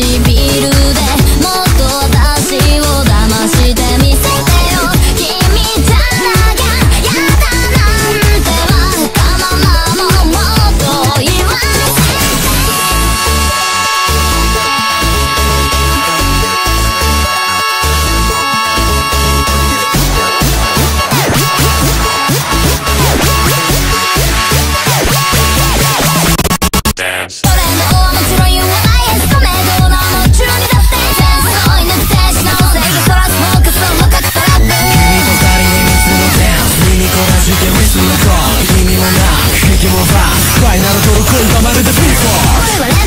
see me じけミスの子意味もなく息もファンファイナルトルコがまるでビーフォー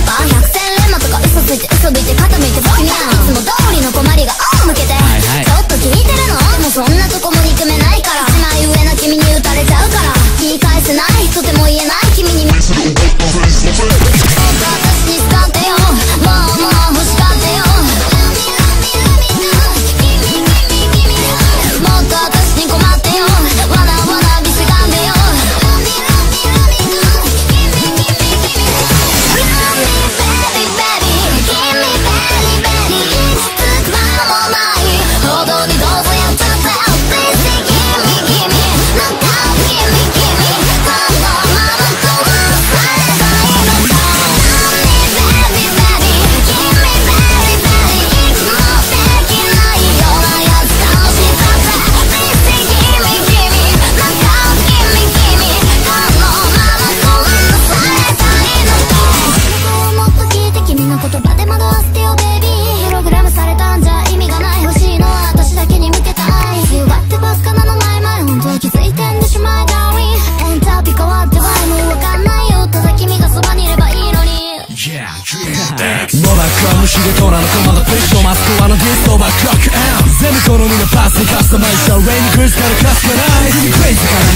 仕事なのかまだプッシュマスクはのディストバークロックアウン。全部好みのパスにカスタマイズした。レインクルーズからカスタマイズ。クレイジーから。